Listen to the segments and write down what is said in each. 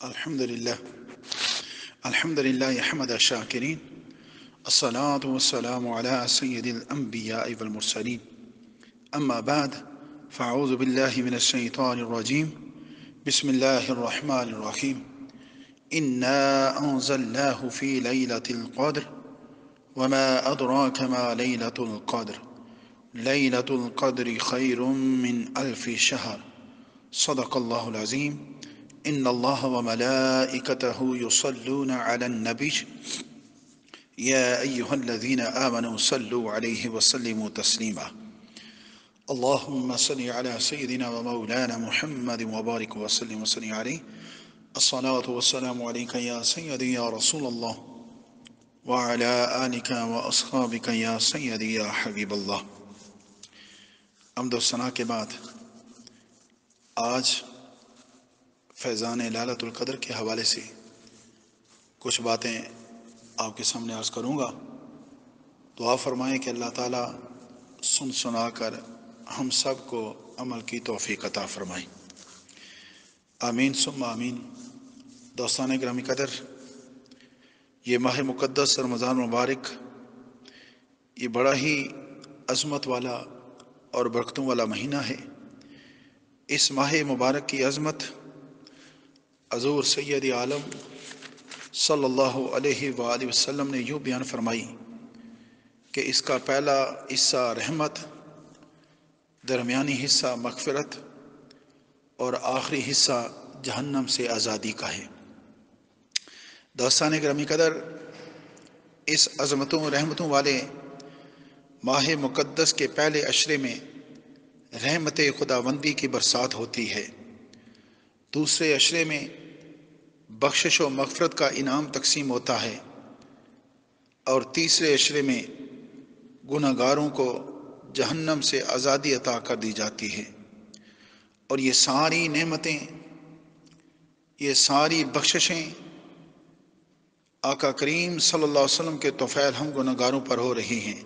अल्हम्दुलिल्लाह अल्हम्दुलिल्लाह अहमद शाकिरीन अस्सलातु वस्सलामु अला सय्यदिल अंबिया वल मुरसलीन अम्मा बाद फ़अऊज़ु बिल्लाहि मिनश शैतानिर रजीम बिस्मिल्लाहिर रहमानिर रहीम इन्ना अंज़लनाहु फ़ी लैलतिल क़द्र वमा अदराक मा लैलतुल क़द्र लैलतुल क़द्रि खैरुम मिन अल्फ़ि शहर सदक़ल्लाहुल अज़ीम इन अल्लाह व मलाइकतहु युसल्लून अलन नबी या अय्युहल्लज़ीन आमनू सल्लु अलैहि व सल्लिमू तस्लीमा अल्लाहुम्मा सल्लि अला सय्यिदिना व मौलाना मुहम्मद व बारिक व सल्लिम व सल्लि अलैहि अस्सलातु वस्सलामु अलैका या सय्यदी या रसूल अल्लाह व अला आलिका व अस्हाबिका या सय्यदी या हबीब अल्लाह अमद सना के बाद आज फैज़ान लालतुल कदर के हवाले से कुछ बातें आपके सामने अर्ज़ करूँगा। तो दुआ फरमाएँ कि अल्लाह ताला सुन सुना कर हम सबको अमल की तोफ़ी अता फरमाए। आमीन सुम आमीन। दोस्तान ग्रामी कदर, ये माह मुक़दस रमज़ान मुबारक, ये बड़ा ही अज़मत वाला और बरकतों वाला महीना है। इस माह मुबारक की अज़मत हजूर सैद आलम अलैहि वसल्लम ने यूँ बयान फरमाई कि इसका पहला हिस्सा रहमत, दरमियानी हिस्सा मगफ़रत और आखिरी हिस्सा जहन्नम से आज़ादी का है। दोस्तान ग्रामी कदर, इस अज़मतों रहमतों वाले माह मुक़दस के पहले अशरे में रहमत खुदाबंदी की बरसात होती है। दूसरे अशरे में बख्शिश व मफ़रत का इनाम तकसीम होता है और तीसरे अशरे में गुनागारों को जहन्नम से आज़ादी अता कर दी जाती है। और ये सारी नेमतें, ये सारी बख्शिशें आका करीम सल्लल्लाहु अलैहि वसल्लम के तोफ़ैल हम गुनागारों पर हो रही हैं।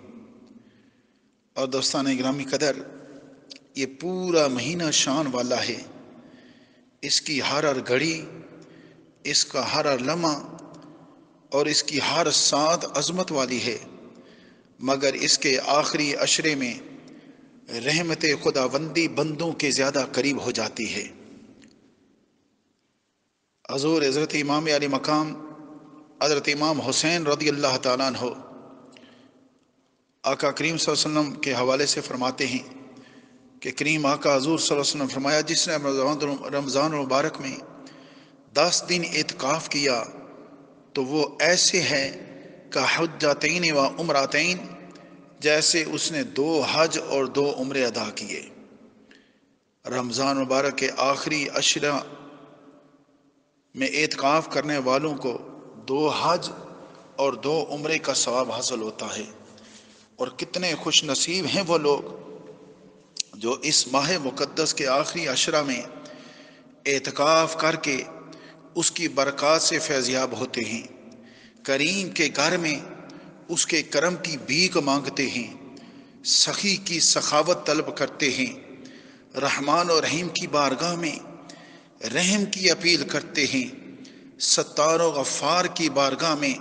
और दोस्तान ग्रामी कदर, ये पूरा महीना शान वाला है। इसकी हर हर घड़ी, इसका हर हर लम्हा और इसकी हर सात अजमत वाली है। मगर इसके आखिरी अशरे में रहमत खुदाबंदी बंदों के ज़्यादा करीब हो जाती है। हजूर हज़रत इमाम अली मकाम, हज़रत इमाम हुसैन रदी अल्लाह तन हो आका करीम वसल्लम के हवाले से फरमाते हैं कि करीम आका हजूर वसल्लम फरमाया, जिसने रमज़ान मुबारक में दस दिन एतकाफ़ किया तो वो ऐसे है का हजातन व उमरातन, जैसे उसने दो हज और दो उम्र अदा किए। रमज़ान मुबारक के आखिरी अशरा में एतकाफ़ करने वालों को दो हज और दो उम्र का सवाब हासिल होता है। और कितने खुश नसीब हैं वो लोग। जो इस माह मुक़दस के आखिरी अशरा में एतकाफ़ करके उसकी बरक़ात से फैज़याब होते हैं, करीम के घर में उसके करम की भीख मांगते हैं, सखी की सखावत तलब करते हैं, रहमान और रहीम की बारगाह में रहम की अपील करते हैं, सत्तार गफ़ार की बारगाह में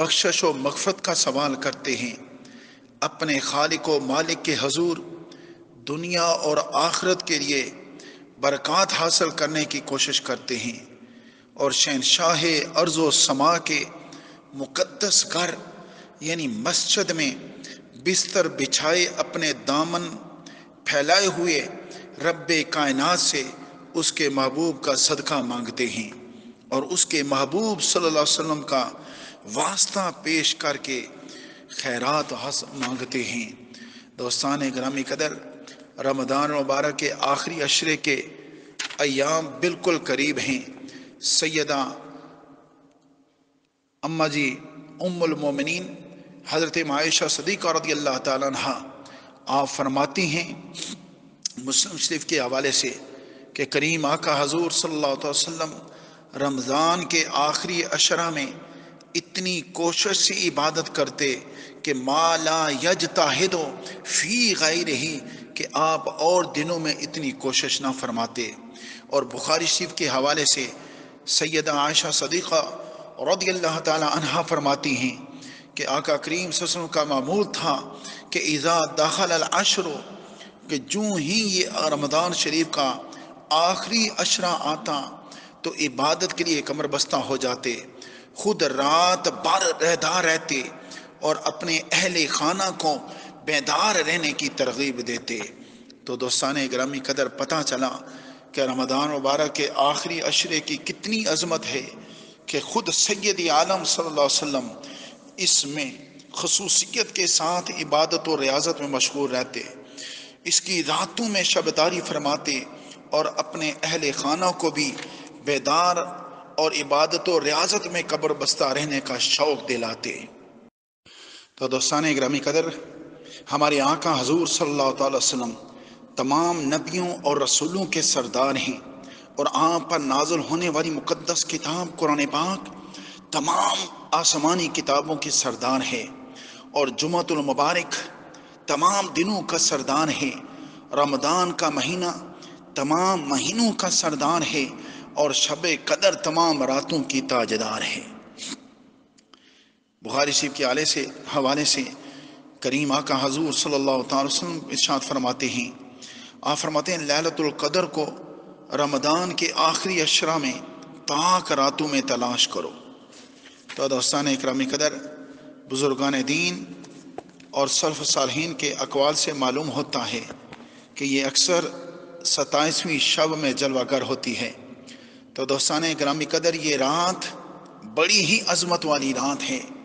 बख्शश व मगफरत का सवाल करते हैं, अपने खालिक व मालिक के हजूर दुनिया और आखरत के लिए बरक़ात हासिल करने की कोशिश करते हैं और शहनशाह अर्ज़ समा के मुक़दस घर, यानी मस्जिद में बिस्तर बिछाए अपने दामन फैलाए हुए रब कायनात से उसके महबूब का सदका मांगते हैं और उसके महबूब सल्लल्लाहु अलैहि वसल्लम का वास्ता पेश करके खैरात हस, मांगते हैं। दोस्तान ग्रामी कदर रमदान मुबारक के आखिरी अशरे के अयाम बिल्कुल करीब हैं। सैदा अम्मा जी उम्मिन हज़रत मायशा सदीक़ा रदी अल्लाह तहा आप फरमाती हैं मुस्लिम शरीफ के हवाले से कि करीम आका हजूर अलैहि वसल्लम रमज़ान के आखिरी अशरा में इतनी कोशिश से इबादत करते कि माला यज ताहिदो फ़ी गैर ही कि आप और दिनों में इतनी कोशिश ना फरमाते। और बुखारी शरीफ के हवाले से सैदा आयशा सदीक़ा अल्लाह तहा फरमाती हैं कि आका करीम वसल्लम का मामूल था कि ईज़ा दाखल अशर कि जूँ ही ये रमदान शरीफ का आखिरी अशरा आता तो इबादत के लिए कमर बस्ता हो जाते, खुद रात भर रहदार रहते और अपने अहल खाना को बेदार रहने की तरगीब देते। तो दोस्तान ग्रामी कदर पता चला कि रमदान मुबारक के आखिरी अशरे की कितनी अजमत है कि ख़ुद सैद आलम वसल्लम इसमें खसूसियत के साथ इबादत और रियाजत में मशहूर रहते। इसकी रातों में शबदारी फरमाते और अपने अहल खाना को भी बेदार और इबादत और रियाजत में कब्र बस्ता रहने का शौक़ दिलाते। तो दोस्तान ग्रामी कदर, हमारे आका हजूर सल्लल्लाहु अलैहि तमाम नबियों और रसूलों के सरदार हैं और आप पर नाजुल होने वाली मुकदस किताब कुरान पाक तमाम आसमानी किताबों के सरदार है और जुमतुल मुबारक तमाम दिनों का सरदार है। रमदान का महीना तमाम महीनों का सरदार है और शब कदर तमाम रातों की ताजदार है। बुखारी शिव के आले से, हवाले से करीम आका हजूर अलैहि वसल्लम इरशाद फरमाते हैं। आप फरमाते हैं, लैलतुल कदर को रमदान के आखिरी अशरा में, पाक रातों में तलाश करो। तो दोस्तान इकरामी कदर, बुज़ुर्गान दीन और सल्फ़ सालहीन के अकवाल से मालूम होता है कि ये अक्सर सताईसवीं शब में जलवागर होती है। तो दोस्तान ग्रामी कदर, ये रात बड़ी ही अजमत वाली रात है।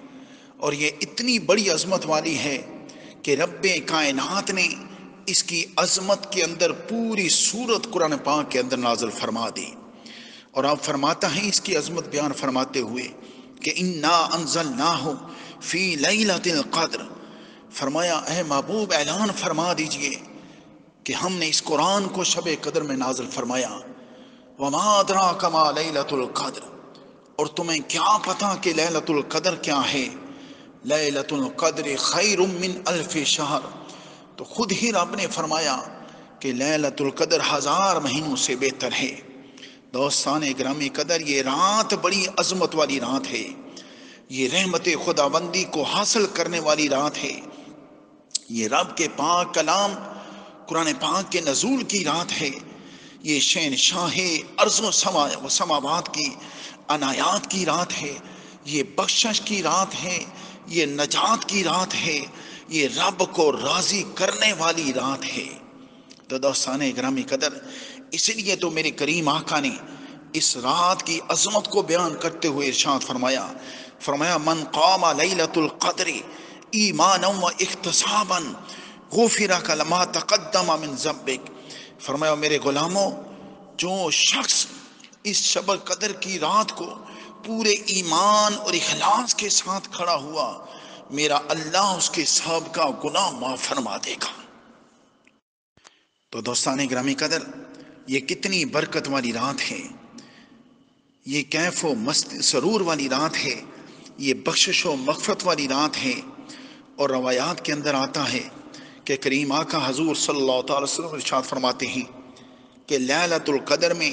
और ये इतनी बड़ी अजमत वाली है कि रब कायनात ने इसकी अजमत के अंदर पूरी सूरत कुरान पाक के अंदर नाजल फरमा दी। और आप फरमाता है इसकी अजमत बयान फरमाते हुए कि इन इन्ना अनजल ना हो फ़ी लतिल कद्र। फरमाया, अह महबूब, ऐलान फरमा दीजिए कि हमने इस कुरान को शब कदर में नाजल फरमाया। वमादरा कमा लतुल कद्र। और तुम्हें क्या पता कि लतुल कदर क्या है? लतुल कद्र खैर मिन अल्फ शहर। तो खुद ही रब ने फरमाया कि लैलतुल हज़ार महीनों से बेहतर है। दोस्तान ग्रामी कदर ये रात बड़ी अजमत वाली रात है। ये रहमत खुदाबंदी को हासिल करने वाली रात है। ये रब के पाक कलाम, कुरान पाक के नजूल की रात है। ये शहन शाह अर्ज़ समा समावाद की अनायात की रात है। ये बख्शश की रात है। ये नजात की रात है, ये रब को राज़ी करने वाली रात है। तो दोस्तान ग्रामी कदर, इसलिए तो मेरे करीम आका ने इस रात की अजमत को बयान करते हुए इरशाद फरमाया फरमाया, मन कौमा लतुल कदर ईमान व इख्तसाबन, गोफिरा कलमा तकदमा मिन जब्बिक फरमाया, मेरे गुलामों, जो शख्स इस शब कदर की रात को पूरे ईमान और इखलास के साथ खड़ा हुआ, मेरा अल्लाह उसके सब का गुनाह माफ़ फरमा देगा। तो दोस्तान ग्रामी कदर, ये कितनी बरकत वाली रात है। ये कैफ मस्त सरूर वाली रात है। ये बख्शिश व वाली रात है। और रवायात के अंदर आता है कि करीम आका हजूर इरशाद फरमाते हैं कि लैलतुल कदर में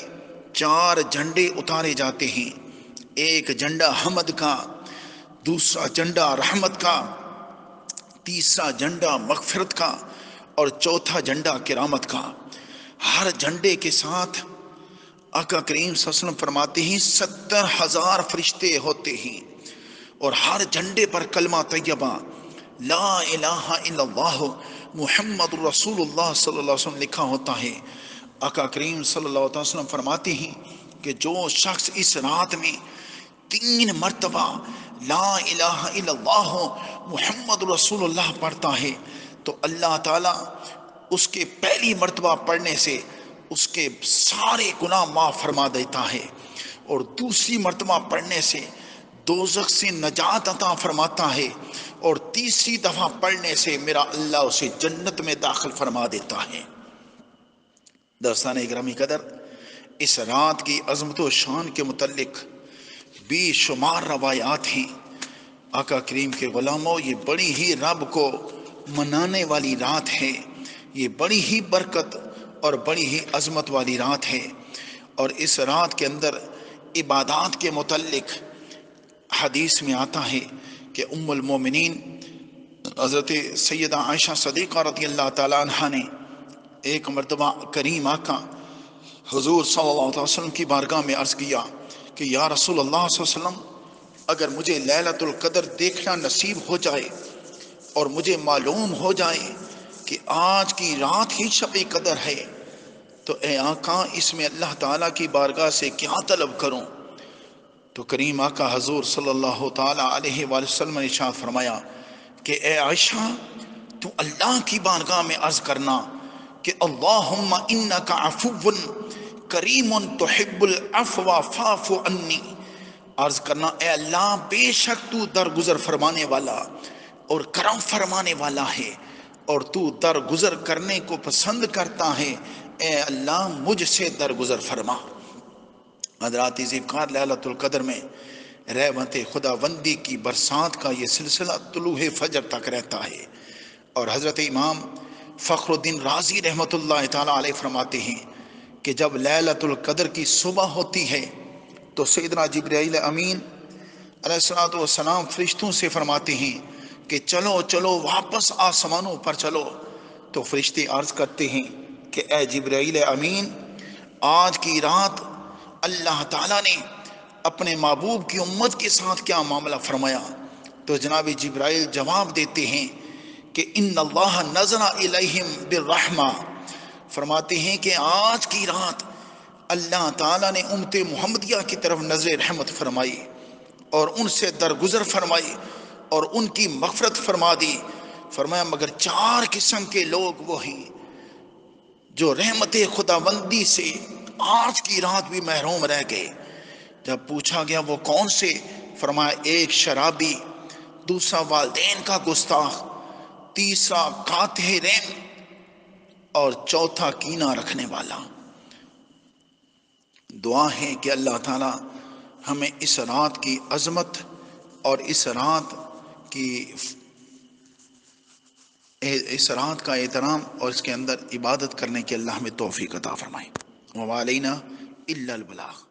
चार झंडे उतारे जाते हैं। एक झंडा हमद का, दूसरा झंडा रहमत का, तीसरा झंडा मगफरत का और चौथा झंडा किरामत का। हर झंडे के साथ आका करीम ससलम फरमाते हैं, सत्तर हज़ार फरिश्ते होते हैं और हर झंडे पर कलमा तैयबा, ला इलाहा मुहम्मद रसूलुल्लाह सल्लल्लाहु अलैहि वसल्लम लिखा होता है। आका करीम सल्लल्लाहु अलैहि वसल्लम फरमाते हैं कि जो शख्स इस रात में तीन मरतबा, ला इलाहा मुहम्मद रसूलुल्लाह पढ़ता है। तो अल्लाह ताला उसके पहली मरतबा पढ़ने से उसके सारे गुनाह माफ़ फरमा देता है। और दूसरी मरतबा पढ़ने से दोजख से नजात अता फरमाता है। और तीसरी दफ़ा पढ़ने से मेरा अल्लाह उसे जन्नत में दाखिल फरमा देता है। दस्तान ग्रामी कदर, इस रात की अजमत शान के मुतलक बेशुमार रवायात हैं। आका करीम के ग़ुलामों, ये बड़ी ही रब को मनाने वाली रात है। ये बड़ी ही बरकत और बड़ी ही अजमत वाली रात है। और इस रात के अंदर इबादत के मतलब हदीस में आता है कि उम्मिन हज़रत सैदा आयशा सदीक़ा रदी अल्लाह तहा ने एक मरतबा करीम आका हजूर अलैहि वसल्लम की बारगाह में अर्ज़ किया कि, या रसूल अल्लाह वसल्लम, अगर मुझे लैलतुल कदर देखना नसीब हो जाए और मुझे मालूम हो जाए कि आज की रात ही शब कदर है तो ए आका, इसमें अल्लाह ताला की बारगाह से क्या तलब करूँ? तो करीम आका हजूर सल्लल्लाहु अलैहि वसल्लम ने शाह फरमाया कि, ए आयशा, तू अल्लाह की बारगाह में अर्ज़ करना कि अल्लाहुम्मा इन्ना का अफुवन करीम तो हिब्बुल अफवा फाफु अन्नी। अर्ज़ करना, ए अल्लाह, बेशक तू दरगुजर फरमाने वाला और करम फरमाने वाला है और तू दरगुजर करने को पसंद करता है, ए अल्लाह, मुझसे दरगुजर फरमा। हजरात ज़िकार लतुल्कदर में रहमत खुदाबंदी की बरसात का ये सिलसिला तुलूह फजर तक रहता है। और हज़रत इमाम फ़खरुद्दीन राज़ी रहमत ताली फरमाते हैं कि जब लतुल्कदर की सुबह होती है तो सैदना जब्राईल अमीन सलाम फरिश्तों से फरमाते हैं कि चलो चलो, वापस आसमानों पर चलो। तो फरिश्ते अर्ज़ करते हैं कि ए जब्राईल अमीन, आज की रात अल्लाह ताला ने अपने महबूब की उम्मत के साथ क्या मामला फरमाया? तो जनाब जब्राइल जवाब देते हैं कि इन नजरा इलहिम फरमाते हैं कि आज की रात अल्लाह ताला ने उमत मोहम्मदिया की तरफ़ नज़र रहमत फरमाई और उनसे दरगुजर फरमाई और उनकी मफरत फरमा दी। फरमाया, मगर चार किस्म के लोग वो हैं जो रहमत खुदाबंदी से आज की रात भी महरूम रह गए। जब पूछा गया, वो कौन से? फरमाया, एक शराबी, दूसरा वालदेन का गुस्ताख, तीसरा काते रेन और चौथा कीना रखने वाला। दुआ है कि अल्लाह ताला हमें इस रात की अजमत और इस रात की इस रात का एहतराम और इसके अंदर इबादत करने की अल्लाह में तोफ़ी कता फ़रमाए। वालना इल्लल बलाग।